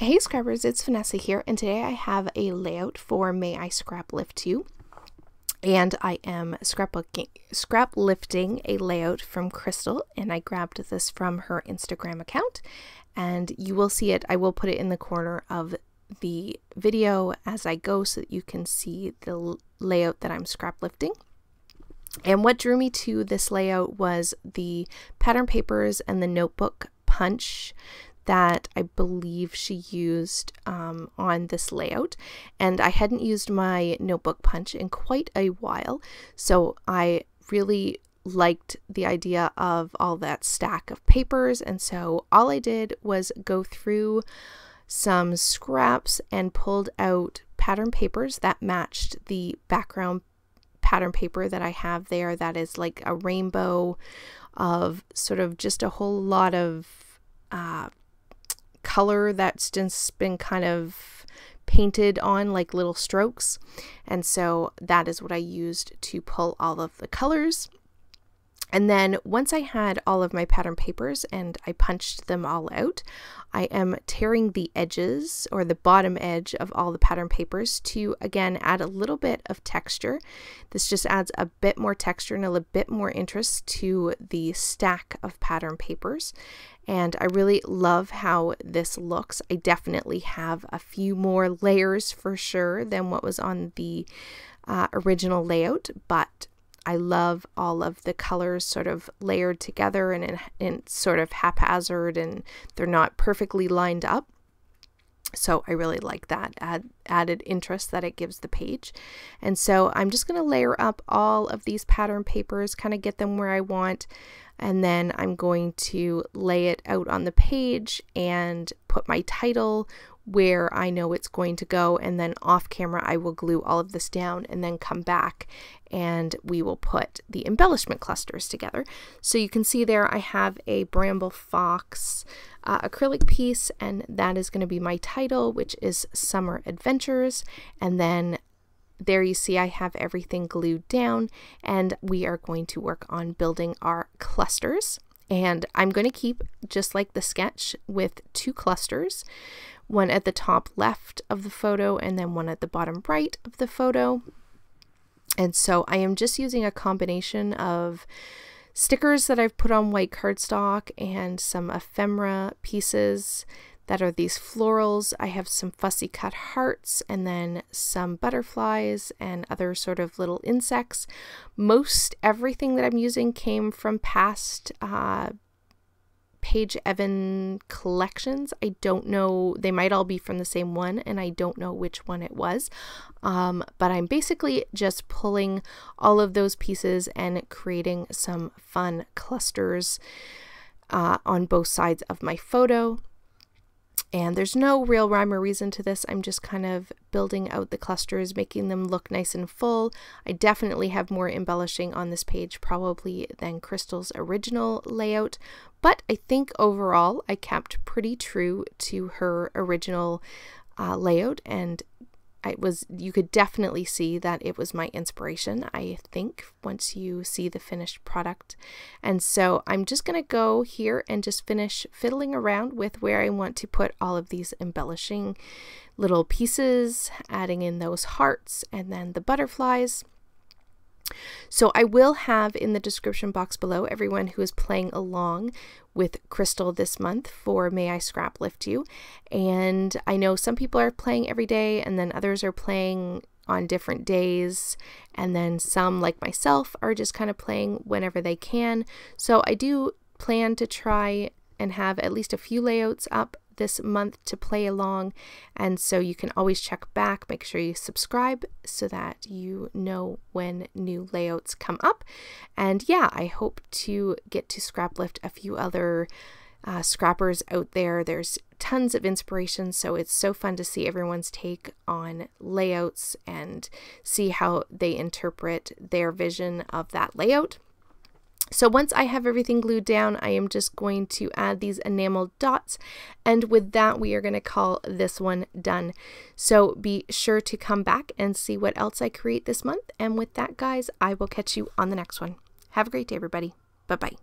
Hey scrappers, it's Vanessa here, and today I have a layout for May I Scrap Lift You. And I am scrapbooking, scrap lifting a layout from Crystal, and I grabbed this from her Instagram account. And you will see it, I will put it in the corner of the video as I go so that you can see the layout that I'm scrap lifting. And what drew me to this layout was the pattern papers and the notebook punch that I believe she used um, on this layout. And I hadn't used my notebook punch in quite a while, so I really liked the idea of all that stack of papers. And so all I did was go through some scraps and pulled out pattern papers that matched the background pattern paper that I have there that is like a rainbow of sort of just a whole lot of uh, color that's just been kind of painted on like little strokes. And so that is what I used to pull all of the colors. And then once I had all of my pattern papers and I punched them all out, I am tearing the edges or the bottom edge of all the pattern papers to again add a little bit of texture. This just adds a bit more texture and a little bit more interest to the stack of pattern papers. And I really love how this looks. I definitely have a few more layers for sure than what was on the uh, original layout, but I love all of the colors sort of layered together and in, in sort of haphazard and they're not perfectly lined up. So I really like that add, added interest that it gives the page. And so I'm just going to layer up all of these pattern papers, kind of get them where I want. And then I'm going to lay it out on the page and put my title where I know it's going to go. And then off camera, I will glue all of this down and then come back and we will put the embellishment clusters together. So you can see there I have a Bramble Fox uh, acrylic piece and that is going to be my title, which is Summer Adventures. And then there you see I have everything glued down and we are going to work on building our clusters. And I'm going to keep just like the sketch with two clusters one at the top left of the photo and then one at the bottom right of the photo. And so I am just using a combination of stickers that I've put on white cardstock and some ephemera pieces that are these florals. I have some fussy cut hearts and then some butterflies and other sort of little insects. Most everything that I'm using came from past uh, Paige Evans collections. I don't know, they might all be from the same one, and I don't know which one it was. Um, but I'm basically just pulling all of those pieces and creating some fun clusters uh, on both sides of my photo. And there's no real rhyme or reason to this. I'm just kind of building out the clusters, making them look nice and full. I definitely have more embellishing on this page probably than Crystal's original layout, but I think overall I kept pretty true to her original uh, layout and I was you could definitely see that it was my inspiration I think once you see the finished product. And so I'm just gonna go here and just finish fiddling around with where I want to put all of these embellishing little pieces adding in those hearts and then the butterflies so I will have in the description box below everyone who is playing along with Crystal this month for May I Scrap Lift You. And I know some people are playing every day and then others are playing on different days. And then some, like myself, are just kind of playing whenever they can. So I do plan to try and have at least a few layouts up this month to play along. And so you can always check back, make sure you subscribe so that you know when new layouts come up. And yeah, I hope to get to scrap lift a few other uh, scrappers out there. There's tons of inspiration, so it's so fun to see everyone's take on layouts and see how they interpret their vision of that layout. So once I have everything glued down, I am just going to add these enamel dots. And with that, we are going to call this one done. So be sure to come back and see what else I create this month. And with that, guys, I will catch you on the next one. Have a great day, everybody. Bye-bye.